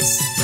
Podcast.